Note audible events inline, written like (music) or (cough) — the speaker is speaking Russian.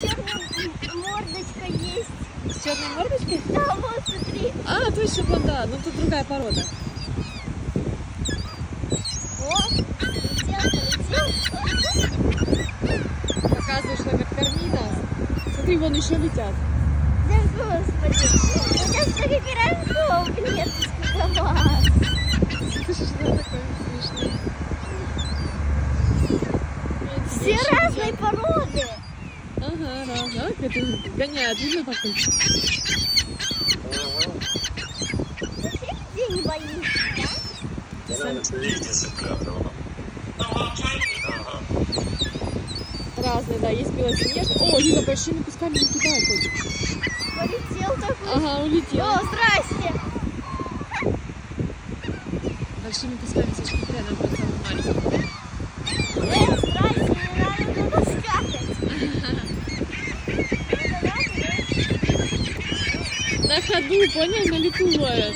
Мордочка есть. С черной мордочкой? Да, вот, смотри. А, точно, вон, да. Ну, тут другая порода. О, полетел, полетел. Показываешь номер корми нас. Смотри, вон еще летят. Да, господи. Меня столько пирожков нет. Класс. Слышишь, что такое смешное? Все разные породы. Это гоняют, видно такой? Людей не боишься, Разные, да. Есть белоснежные. О, Лиза большими кусками не кидай ходит. да? Полетел такой. Ага, улетел. О, здрасте. Большими кусками слишком прямо самый маленький. Э, здрасте, не надо туда скакать. (laughs) Ну, давай, На ходу, понял? На.